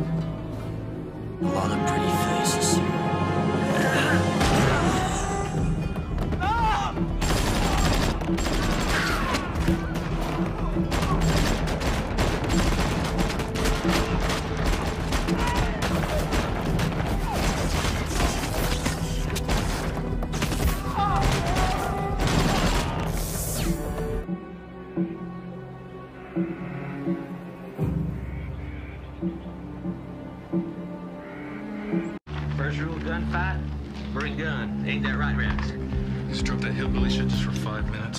A lot of pretty faces. First of gunfight, bring gun. Ain't that right, Rex? Just drop that hillbilly shit just for five minutes.